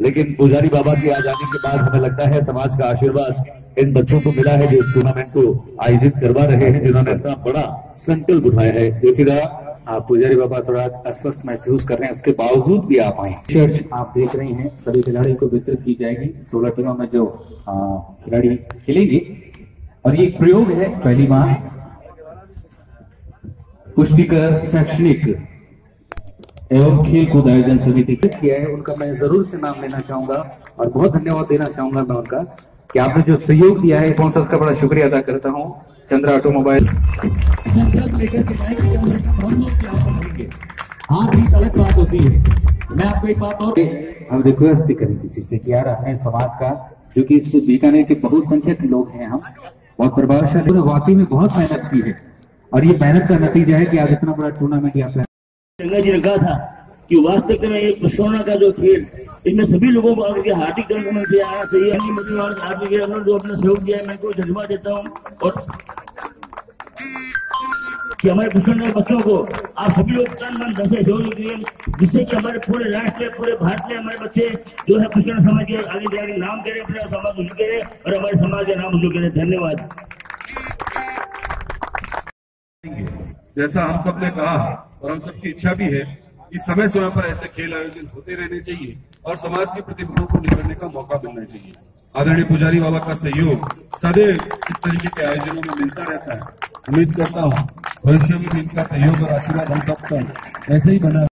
लेकिन पुजारी बाबा के आ जाने के बाद हमें लगता है समाज का आशीर्वाद इन बच्चों को मिला है जो इस टूर्नामेंट को आयोजित करवा रहे हैं, जिन्होंने इतना बड़ा संकल्प उठाया है। देखिएगा, आप पुजारी बाबा थोड़ा अस्वस्थ महसूस कर रहे हैं, उसके बावजूद भी आप आए शर्ट आप देख रहे हैं, सभी खिलाड़ियों को वितरित की जाएगी। सोलह टीमों में जो खिलाड़ी खेलेंगे। और ये प्रयोग है, पहली बार। पुष्टिकर शैक्षणिक एवं खेल कूद आयोजन समिति किया है, उनका मैं ज़रूर से नाम लेना चाहूँगा और बहुत धन्यवाद देना चाहूँगा मैं उनका कि आपने जो सहयोग दिया है स्पॉन्सर्स का बड़ा शुक्रिया अदा करता हूँ। चंद्रा ऑटोमोबाइल हम रिक्वेस्ट करें किसी से कि यार, अपने समाज का, जो कि इस बीकानेर के बहुसंख्यक लोग हैं हम, बहुत प्रभावशाली। वाकई में बहुत मेहनत की है। और ये मेहनत का नतीजा है कि आज इतना बड़ा टूर्नामेंट यहाँ पे गंगा जी ने कहा था कि वास्तविक में एक सोना का जो खेल इसमें सभी लोगों को अगर हार्दिक तरह से आना चाहिए आदमी के उन्होंने जो अपना सहयोग दिया है, मैं को धन्यवाद देता हूँ। और कि हमारे पुष्कर बच्चों को आप सभी लोग तन मन धन से सहयोग दिए जिससे कि हमारे पूरे राष्ट्र में पूरे भारत में हमारे बच्चे जो है पुष्कर समाज के आगे जाके नाम करें, अपने समाज उज्जवल करें और हमारे समाज का नाम उज्जवल करें। धन्यवाद। जैसा हम सबने कहा और हम सबकी इच्छा भी है कि समय समय पर ऐसे खेल आयोजन होते रहने चाहिए और समाज की प्रतिभाओं को निखरने का मौका मिलना चाहिए। आदरणीय पुजारी बाबा का सहयोग सदैव इस तरीके के आयोजनों में मिलता रहता है। उम्मीद करता हूँ, भविष्य में इनका सहयोग और आशीर्वाद हम सबका ऐसे ही बना